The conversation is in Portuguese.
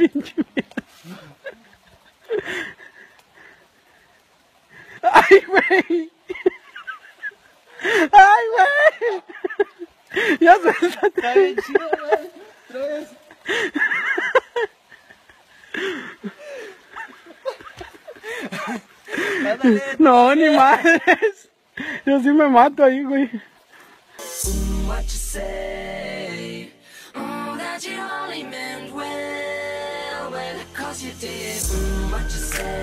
arrependimento. Ai, güey. Ay, güey. Ya suéltate. Está bien chido, güey. Otra vez. Ándale. No, ni madres. Yo sí me mato ahí, güey. what you say. Oh, that you only meant well, cause you did. Mm, what you say.